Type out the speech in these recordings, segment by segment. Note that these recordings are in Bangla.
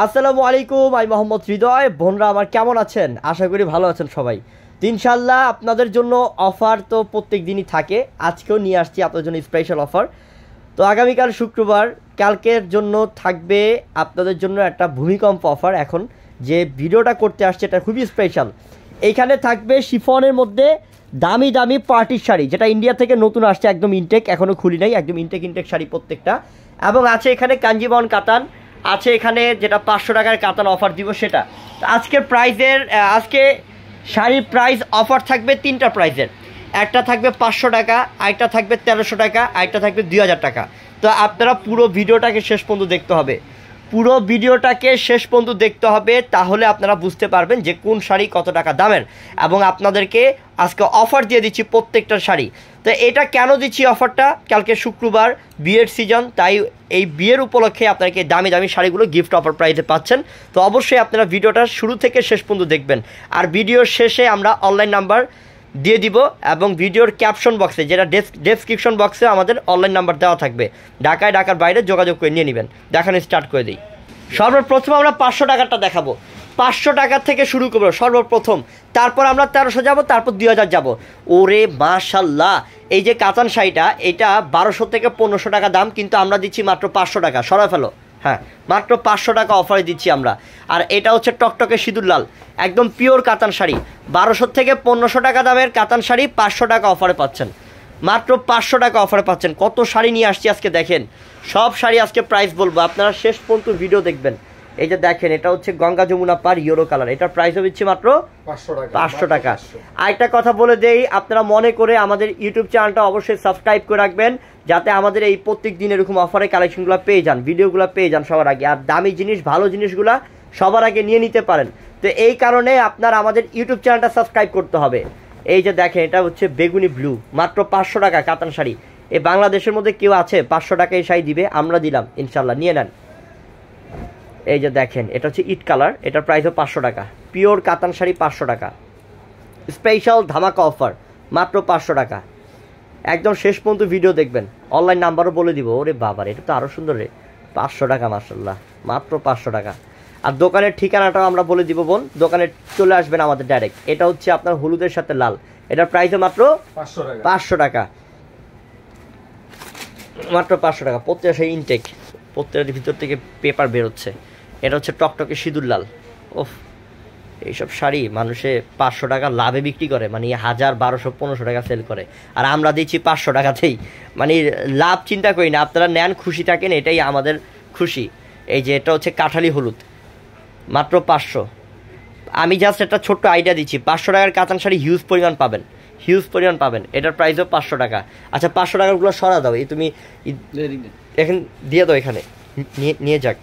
আসসালামু আলাইকুম, আমি মোহাম্মদ হৃদয়। বোনরা আমার কেমন আছেন? আশা করি ভালো আছেন সবাই। ইনশাল্লাহ আপনাদের জন্য অফার তো প্রত্যেক দিনই থাকে। আজকেও নিয়ে আসছি আপনাদের জন্য স্পেশাল অফার। তো আগামীকাল শুক্রবার, কালকের জন্য থাকবে আপনাদের জন্য একটা ভূমিকম্প অফার এখন। যে ভিডিওটা করতে আসছে, এটা খুবই স্পেশাল এইখানে থাকবে শিফনের মধ্যে দামি দামি পার্টির শাড়ি, যেটা ইন্ডিয়া থেকে নতুন আসছে, একদম ইনটেক এখনও খুলি নাই, একদম ইনটেক ইনটেক শাড়ি প্রত্যেকটা। এবং আছে এখানে কাঞ্জিবন, কাতান আছে এখানে যেটা পাঁচশো টাকার কাতান অফার দিব সেটা। আজকের প্রাইজের আজকে শাড়ির প্রাইস অফার থাকবে তিনটা প্রাইজের একটা থাকবে পাঁচশো টাকা, আরেকটা থাকবে তেরোশো টাকা, আরেকটা থাকবে দুই হাজার টাকা। তো আপনারা পুরো ভিডিওটাকে শেষ পর্যন্ত দেখতে হবে। পুরো ভিডিওটাকে শেষ পর্যন্ত দেখতে হবে, তাহলে আপনারা বুঝতে পারবেন যে কোন শাড়ি কত টাকা দামের। এবং আপনাদেরকে আজকে অফার দিয়ে দিচ্ছি প্রত্যেকটা শাড়ি। তো এটা কেন দিচ্ছি অফারটা কালকে শুক্রবার, বিয়ের সিজন তাই এই বিয়ের উপলক্ষে আপনাকে দামি দামি শাড়িগুলো গিফট অফার প্রাইজে পাচ্ছেন। তো অবশ্যই আপনারা ভিডিওটা শুরু থেকে শেষ পর্যন্ত দেখবেন। আর ভিডিওর শেষে আমরা অনলাইন নাম্বার দিয়ে দিব এবং ভিডিওর ক্যাপশন বক্সে যেটা ডেসক্রিপশন বক্সে আমাদের অনলাইন নাম্বার দেওয়া থাকবে, ঢাকায়, ঢাকার বাইরে যোগাযোগ করে নিয়ে নেবেন। দেখানো স্টার্ট করে দিই। সর্বপ্রথম আমরা পাঁচশো টাকাটা দেখাবো। পাঁচশো টাকার থেকে শুরু করব সর্বপ্রথম। তারপর আমরা তেরোশো যাব, তারপর দুই হাজার যাব। ওরে মাশাল্লাহ! এই যে কাতান শাড়িটা, এটা বারোশো থেকে পনেরোশো টাকা দাম, কিন্তু আমরা দিচ্ছি মাত্র পাঁচশো টাকা। সরা ফেলো। হ্যাঁ মাত্র পাঁচশো টাকা অফারে দিচ্ছি আমরা। আর এটা হচ্ছে টকটকে সিঁদুর লাল, একদম পিওর কাতান শাড়ি। বারোশো থেকে পনেরোশো টাকা দামের কাতান শাড়ি পাঁচশো টাকা অফারে পাচ্ছেন। মাত্র পাঁচশো টাকা অফারে পাচ্ছেন। কত শাড়ি নিয়ে আসছি আজকে দেখেন। সব শাড়ি আজকে প্রাইস বলব। আপনারা শেষ পর্যন্ত ভিডিও দেখবেন। এই যে দেখেন এটা হচ্ছে গঙ্গা যমুনা পার ইউরো কালার। এটার প্রাইস হচ্ছে মাত্র পাঁচশো টাকা আরেকটা কথা বলে দেই আপনারা মনে করে আমাদের ইউটিউব চ্যানেলটা অবশ্যই সাবস্ক্রাইব করে রাখবেন যাতে আমাদের এই প্রত্যেক দিন এরকম অফারে কালেকশনগুলো পেয়ে যান ভিডিওগুলো পেয়ে যান সবার আগে। আর দামি জিনিস ভালো জিনিসগুলা সবার আগে নিয়ে নিতে পারেন। তো এই কারণে আপনার আমাদের ইউটিউব চ্যানেলটা সাবস্ক্রাইব করতে হবে। এই যে দেখেন এটা হচ্ছে বেগুনি ব্লু মাত্র পাঁচশো টাকা কাতান শাড়ি। এই বাংলাদেশের মধ্যে কেউ আছে পাঁচশো টাকা এই শাড়ি দিবে আমরা দিলাম ইনশাল্লাহ নিয়ে নেন। এই যে দেখেন এটা হচ্ছে ইট কালার এটার প্রাইসও পাঁচশো টাকা। পিওর কাতান শাড়ি পাঁচশো টাকা। স্পেশাল ধামাকা অফার মাত্র পাঁচশো টাকা। একদম শেষ পর্যন্ত ভিডিও দেখবেন। অনলাইন নাম্বারও বলে দিব ওরে বাবার এটা তো আরও সুন্দর রে। পাঁচশো টাকা মার্শাল্লাহ মাত্র পাঁচশো টাকা। আর দোকানের ঠিকানাটাও আমরা বলে দিব বোন দোকানে চলে আসবেন আমাদের ডাইরেক্ট এটা হচ্ছে আপনার হলুদের সাথে লাল। এটার প্রাইসও মাত্র পাঁচশো টাকা। মাত্র পাঁচশো টাকা প্রত্যেকটা সেই ইনটেক প্রত্যেকটার ভিতর থেকে পেপার বেরোচ্ছে। এটা হচ্ছে টকটকে সিঁদুর লাল। ওফ এইসব শাড়ি মানুষে পাঁচশো টাকা লাভে বিক্রি করে মানে হাজার বারোশো পনেরোশো টাকা সেল করে। আর আমরা দিচ্ছি পাঁচশো টাকাতেই। মানে লাভ চিন্তা করি না আপনারা নেন খুশি থাকেন এটাই আমাদের খুশি। এই যে এটা হচ্ছে কাঁঠালি হলুদ মাত্র পাঁচশো। আমি জাস্ট একটা ছোট্ট আইডিয়া দিচ্ছি পাঁচশো টাকার কাতান শাড়ি হিউজ পরিমাণ পাবেন হিউজ পরিমাণ পাবেন এটার প্রাইসও পাঁচশো টাকা। আচ্ছা পাঁচশো টাকারগুলো সরা দাও এই তুমি এখন দিয়ে দাও এখানে নিয়ে নিয়ে যাক।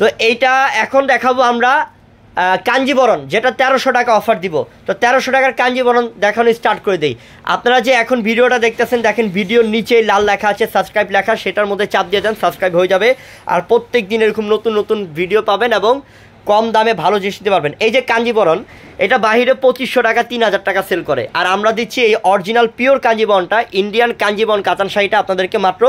তো এইটা এখন দেখাবো আমরা কাঞ্জিবরণ, যেটা তেরোশো টাকা অফার দিব। তো তেরোশো টাকার কাঞ্জিবরণ দেখানো স্টার্ট করে দিই। আপনারা যে এখন ভিডিওটা দেখতেছেন, দেখেন ভিডিওর নিচে লাল লেখা আছে সাবস্ক্রাইব লেখা, সেটার মধ্যে চাপ দিয়ে দেন সাবস্ক্রাইব হয়ে যাবে। আর প্রত্যেক দিন এরকম নতুন নতুন ভিডিও পাবেন এবং কম দামে ভালো জিনিস দিতে পারবেন। এই যে কাঞ্জিবরণ, এটা বাহিরে পঁচিশশো টাকা, তিন হাজার টাকা সেল করে। আর আমরা দিচ্ছি এই অরিজিনাল পিওর কাঞ্জিবরণটা ইন্ডিয়ান কাঞ্জিবরণ কাতান শাড়িটা আপনাদেরকে মাত্র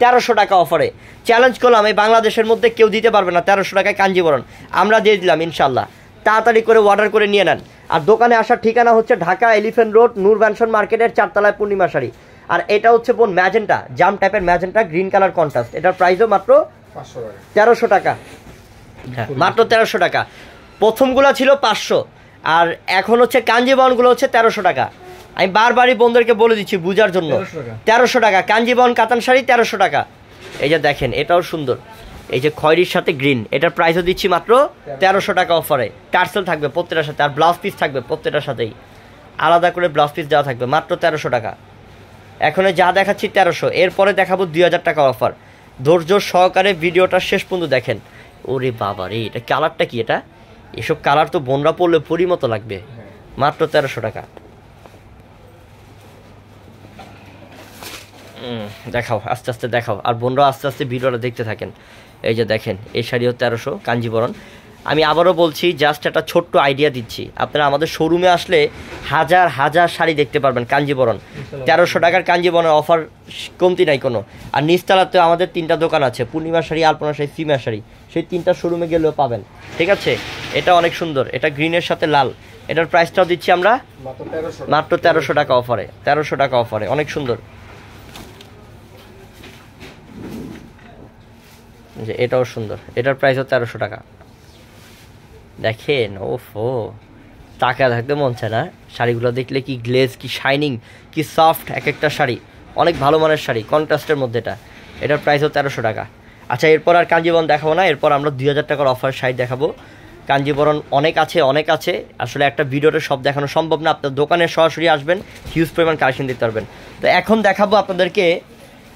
তেরোশো টাকা অফারে। চ্যালেঞ্জ করলাম এই বাংলাদেশের মধ্যে কেউ দিতে পারবে না তেরোশো টাকায় কাঞ্জিবরণ আমরা দিয়ে দিলাম ইনশাল্লাহ তাড়াতাড়ি করে অর্ডার করে নিয়ে নেন। আর দোকানে আসার ঠিকানা হচ্ছে Dhaka elephant road Noor mansion মার্কেটের চারতলায় পূর্ণিমা শাড়ি। আর এটা হচ্ছে বোন ম্যাজেন্টা জাম টাইপের ম্যাজেন্টা গ্রিন কালার কন্ট্রাস্ট এটার প্রাইসও মাত্র তেরোশো টাকা। হ্যাঁ মাত্র তেরোশো টাকা। প্রথমগুলো ছিল পাঁচশো। আর এখন হচ্ছে কাঞ্জিবনগুলো হচ্ছে তেরোশো টাকা। আমি বারবারই বন্ধুদেরকে বলে দিচ্ছি বুঝার জন্য। তেরোশো টাকা। কাঞ্জিবন কাতান শাড়ি তেরোশো টাকা। এই যে দেখেন এটাও সুন্দর। এই যে খয়রির সাথে গ্রিন এটার প্রাইসও দিচ্ছি মাত্র তেরোশো টাকা অফারে টার্সেল থাকবে প্রত্যেকটার সাথে আর ব্লাউজ পিস থাকবে প্রত্যেকটার সাথেই। আলাদা করে ব্লাউজ পিস দেওয়া থাকবে মাত্র তেরোশো টাকা। এখন যা দেখাচ্ছি তেরোশো। এরপরে দেখাবো দুই হাজার টাকা অফার ধৈর্য সহকারে ভিডিওটা শেষ পর্যন্ত দেখেন। ওরে বাবা রে এটা কালারটা কি এটা? এসব কালার তো বোনরা পড়লে পরি মতো লাগবে। মাত্র তেরোশো টাকা। দেখাও আস্তে আস্তে দেখাও। আর বোনরা আস্তে আস্তে ভিডিওটা দেখতে থাকেন। এই যে দেখেন এই শাড়ি শাড়িও তেরোশো কাঞ্জিবরণ। আমি আবারও বলছি জাস্ট একটা ছোট্ট আইডিয়া দিচ্ছি। আপনারা আমাদের শোরুমে আসলে হাজার হাজার শাড়ি দেখতে পারবেন কাঞ্জিবরণ। তেরোশো টাকার কাঞ্জিবরণের অফার কমতি নাই কোনো। আর নিচতলাতে আমাদের তিনটা দোকান আছে পূর্ণিমা শাড়ি আলপনা শাড়ি সিমা শাড়ি। সেই তিনটা শোরুমে গেলেও পাবেন। ঠিক আছে? এটা অনেক সুন্দর এটা গ্রিনের সাথে লাল। এটার প্রাইসটাও দিচ্ছি আমরা মাত্র তেরোশো। টাকা অফারে তেরোশো টাকা অফারে অনেক সুন্দর। যে এটাও সুন্দর। এটার প্রাইস প্রাইসও তেরোশো টাকা। দেখেন, ওফ। টাকা থাকতে মন চায় না। শাড়িগুলো দেখলে কি গ্লেজ কি শাইনিং কি সফট এক একটা শাড়ি। অনেক ভালো মানের শাড়ি কন্ট্রাস্টের মধ্যে এটা। এটার প্রাইসও তেরোশো টাকা। আচ্ছা এরপর আর কাঞ্জিবরণ দেখাবো না। এরপর আমরা দুই হাজার টাকার অফার শাড়ি দেখাবো। কাঞ্জিবরণ অনেক আছে অনেক আছে। আসলে একটা ভিডিওতে সব দেখানো সম্ভব না। আপনার দোকানে সরাসরি আসবেন হিউজ পরিমাণ কালেকশন দিতে পারবেন। তো এখন দেখাবো আপনাদেরকে,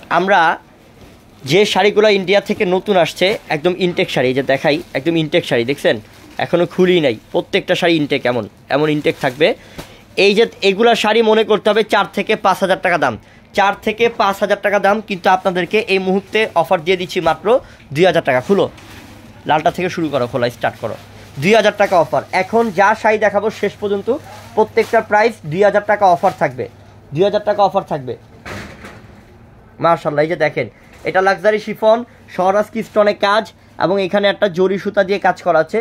আমরা যে শাড়িগুলো ইন্ডিয়া থেকে নতুন আসছে, একদম ইনটেক শাড়ি যে দেখাই, একদম ইনটেক শাড়ি, দেখছেন? এখনও খুলি নাই। প্রত্যেকটা শাড়ি ইনটেক এমন এমন ইনটেক থাকবে। এই যে এগুলা শাড়ি মনে করতে হবে চার থেকে পাঁচ হাজার টাকা দাম। চার থেকে পাঁচ হাজার টাকা দাম কিন্তু আপনাদেরকে এই মুহূর্তে অফার দিয়ে দিচ্ছি মাত্র দুই হাজার টাকা। খুলো। লালটা থেকে শুরু করো, খোলা স্টার্ট করো। দুই হাজার টাকা অফার এখন যা শাড়ি দেখাবো শেষ পর্যন্ত প্রত্যেকটার প্রাইস দুই হাজার টাকা অফার থাকবে। দুই হাজার টাকা অফার থাকবে। মার্শাল্লাহ এই যে দেখেন এটা লাক্সারি শিফন সহরাজ কিস্টনে কাজ এবং এখানে একটা জরি সুতা দিয়ে কাজ করা আছে।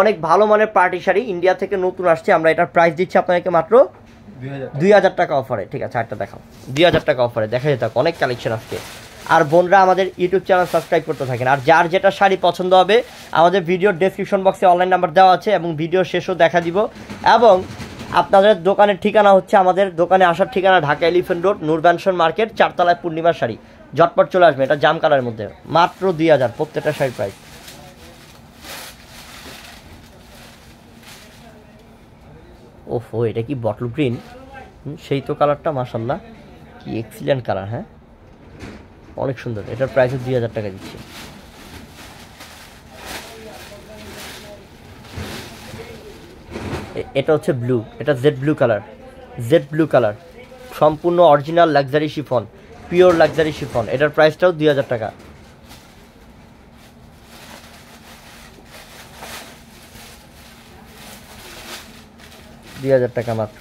অনেক ভালো মানের পার্টি শাড়ি ইন্ডিয়া থেকে নতুন আসছে আমরা এটার প্রাইস দিচ্ছি আপনাদেরকে মাত্র দুই হাজার টাকা। অফারে ঠিক আছে আরেকটা দেখাও। দুই হাজার টাকা অফারে দেখা যেত অনেক কালেকশন আজকে। আর বোনরা আমাদের ইউটিউব চ্যানেল সাবস্ক্রাইব করতে থাকেন। আর যার যেটা শাড়ি পছন্দ হবে আমাদের ভিডিওর ডেসক্রিপশন বক্সে অনলাইন নাম্বার দেওয়া আছে এবং ভিডিও শেষও দেখা দিব। এবং আপনাদের দোকানের ঠিকানা হচ্ছে আমাদের দোকানে আসার ঠিকানা Dhaka elephant road Noor mansion market চারতলায় পূর্ণিমার শাড়ি। ঝটপট চলে আসবে, এটা জাম কালারের মধ্যে। মাত্র দুই হাজার, প্রত্যেকটা শাড়ির প্রাইস ওফো, এটা কি বটল গ্রিন সেই তো কালারটা মাসাল্লাহ কি এক্সিলেন্ট কালার হ্যাঁ? অনেক সুন্দর, এটার প্রাইস দুই হাজার টাকা দিচ্ছি। এটা হচ্ছে ব্লু এটা jade blue colour jade blue colour সম্পূর্ণ original luxury chiffon pure luxury chiffon, এটার প্রাইসটাও দুই হাজার টাকা। দুই হাজার টাকা মাত্র।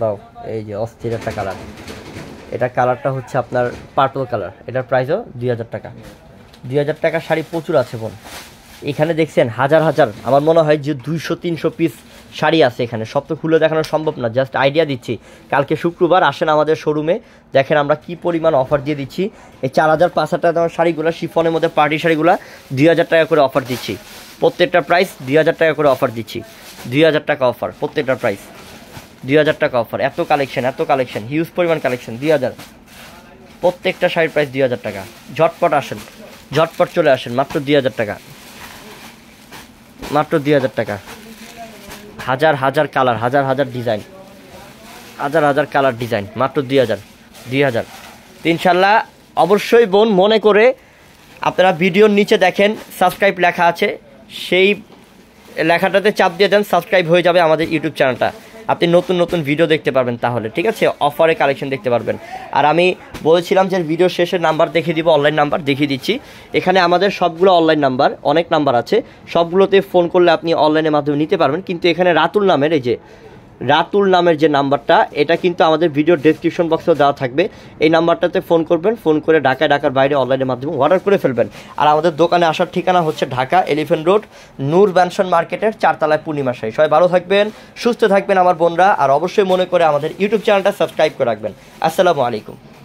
দাও, এই যে অস্থির একটা কালার। এটা কালারটা হচ্ছে আপনার পার্পল কালার, এটার প্রাইসও দুই হাজার টাকা। দুই হাজার টাকা শাড়ি প্রচুর আছে বোন। এখানে দেখছেন হাজার হাজার, আমার মনে হয় যে দুইশো, তিনশো পিস শাড়ি আছে এখানে। সব তো খুলে দেখানো সম্ভব না জাস্ট আইডিয়া দিচ্ছি। কালকে শুক্রবার আসেন আমাদের শোরুমে দেখেন আমরা কি পরিমাণ অফার দিয়ে দিচ্ছি। এই চার হাজার পাঁচ হাজার টাকার শাড়িগুলো, শিফনের মধ্যে পার্টি শাড়িগুলো, দুই হাজার টাকা করে অফার দিচ্ছি। প্রত্যেকটা প্রাইস দুই হাজার টাকা করে অফার দিচ্ছি। দুই হাজার টাকা অফার প্রত্যেকটা প্রাইস দুই হাজার টাকা অফার এত কালেকশন এত কালেকশন হিউজ পরিমাণ কালেকশন দুই হাজার। প্রত্যেকটা শাড়ির প্রাইস দুই হাজার টাকা। ঝটপট আসেন, ঝটপট চলে আসেন, মাত্র দুই হাজার টাকা। মাত্র দুই হাজার টাকা। হাজার হাজার কালার, হাজার হাজার ডিজাইন। হাজার হাজার কালার ডিজাইন, মাত্র দুই হাজার দুই হাজার। ইনশাল্লাহ অবশ্যই বোন মনে করে আপনারা ভিডিওর নিচে দেখেন সাবস্ক্রাইব লেখা আছে। সেই লেখাটাতে চাপ দিয়ে দেন সাবস্ক্রাইব হয়ে যাবে আমাদের ইউটিউব চ্যানেলটা আপনি নতুন নতুন ভিডিও দেখতে পারবেন তাহলে, ঠিক আছে? অফারে কালেকশন দেখতে পারবেন। আর আমি বলেছিলাম যে ভিডিও শেষের নাম্বার দেখিয়ে দিব অনলাইন নাম্বার দেখিয়ে দিচ্ছি। এখানে আমাদের সবগুলো অনলাইন নাম্বার অনেক নাম্বার আছে। সবগুলোতে ফোন করলে আপনি অনলাইনের মাধ্যমে নিতে পারবেন। কিন্তু এখানে রাতুল নামের এই যে রাতুল নামের যে নাম্বারটা, এটা কিন্তু আমাদের ভিডিও ডেসক্রিপশন বক্সেও দেওয়া থাকবে। এই নাম্বারটাতে ফোন করবেন ফোন করে ঢাকায়, ঢাকার বাইরে অনলাইনের মাধ্যমে অর্ডার করে ফেলবেন। আর আমাদের দোকানে আসার ঠিকানা হচ্ছে Dhaka elephant road Noor mansion মার্কেটের চারতলায় পূর্ণিমা সাই। সবাই ভালো থাকবেন, সুস্থ থাকবেন আমার বোনরা, আর অবশ্যই মনে করে আমাদের ইউটিউব চ্যানেলটা সাবস্ক্রাইব করে রাখবেন। আসসালামু আলাইকুম।